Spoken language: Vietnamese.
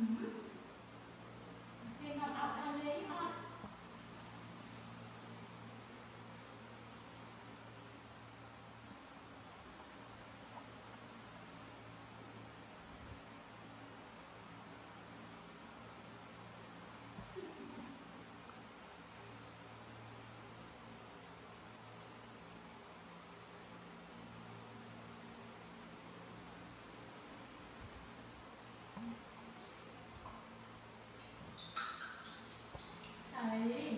Mm-hmm. ấy